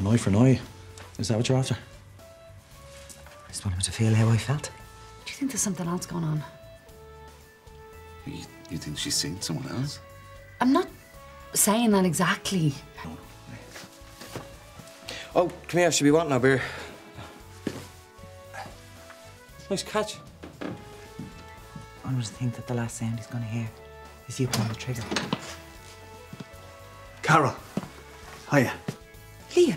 An eye for an eye. Is that what you're after? I just wanted to feel how I felt. Do you think there's something else going on? You, you think she's seen someone else? I'm not saying that exactly. Oh, come here, should be wanting a beer. Nice catch. I always think that the last sound he's gonna hear is you pulling the trigger. Carol. Hiya. Liam.